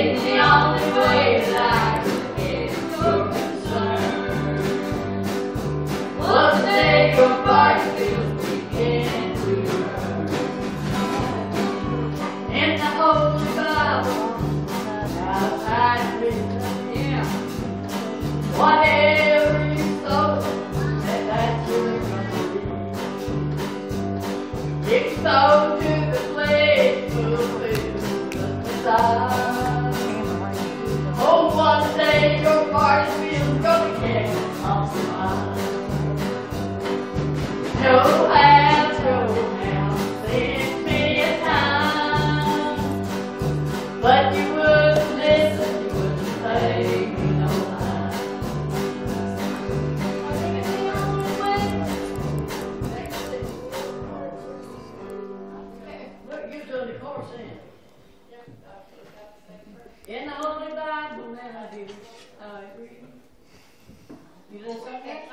in the only way that Uh, I do. Agree. You okay?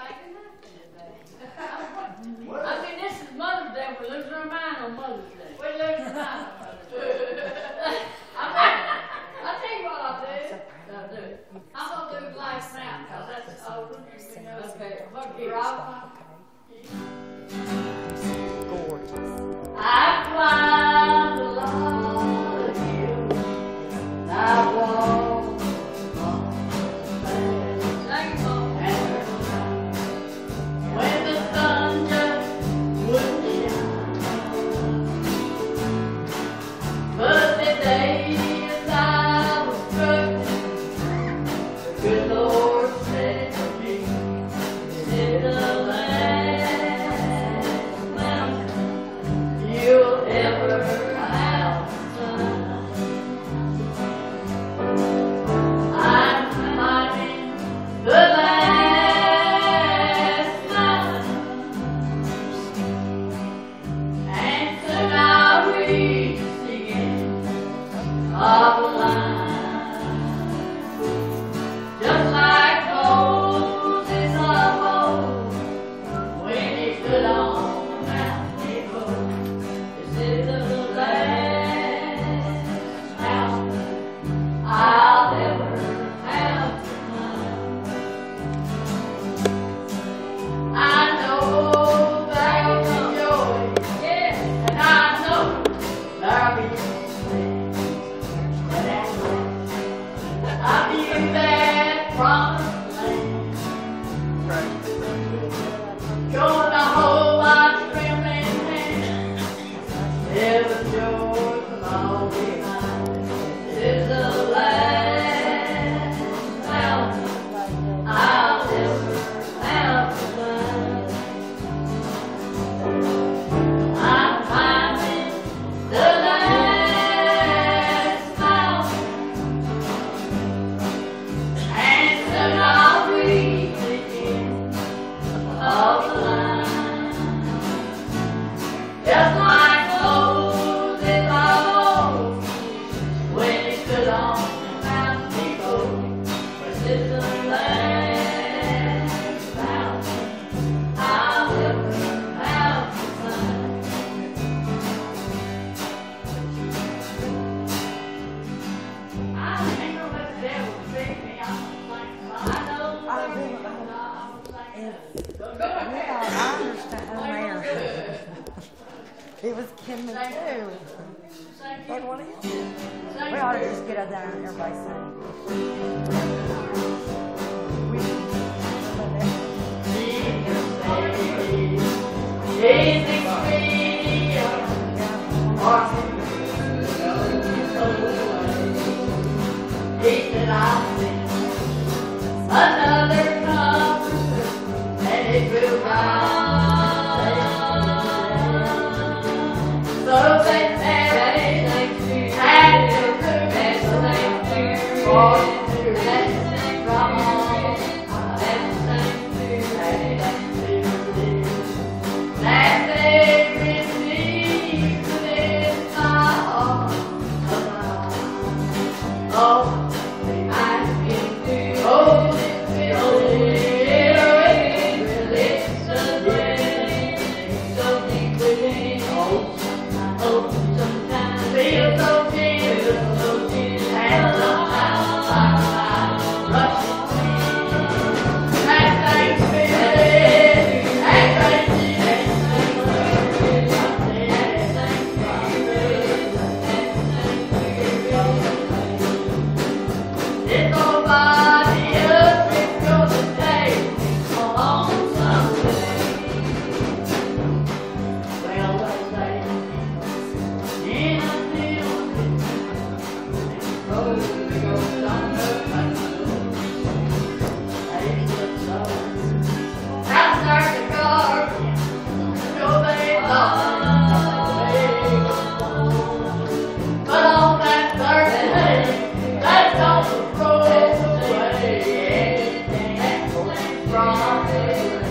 I mean, this is Mother's Day. We're losing our mind on Mother's Day. We're losing our mind on Mother's Day. I mean, tell you what I'll do. I'll do it. I'm going to do Black Mountain because that's oh, the old. Okay. Rob? Rock. It was Kim and Sue. They want We ought to just get out there and everybody sing. We should. Jesus. Same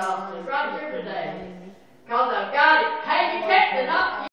Charleston, right here today. Because I've got it painted up.